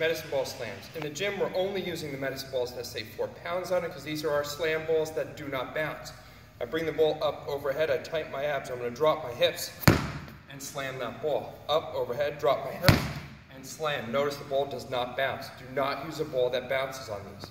medicine ball slams. In the gym, we're only using the medicine balls that say four pounds on it because these are our slam balls that do not bounce. I bring the ball up overhead, I tighten my abs, I'm going to drop my hips and slam that ball. Up, overhead, drop my hips and slam. Notice the ball does not bounce. Do not use a ball that bounces on these.